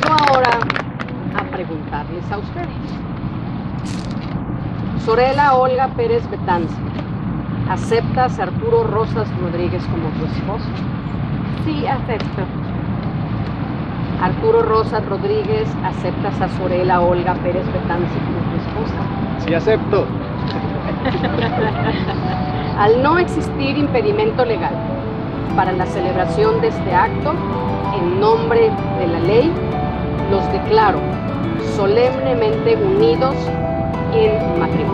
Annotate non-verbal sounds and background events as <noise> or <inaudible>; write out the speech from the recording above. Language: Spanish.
Procedo ahora a preguntarles a ustedes. Sorela Olga Pérez Betanzi, ¿aceptas a Arturo Rosas Rodríguez como tu esposo? Sí, acepto. Arturo Rosas Rodríguez, ¿aceptas a Sorela Olga Pérez Betanzi como tu esposa? Sí, acepto. <laughs> Al no existir impedimento legal para la celebración de este acto, en nombre de la ley, los declaro solemnemente unidos en matrimonio.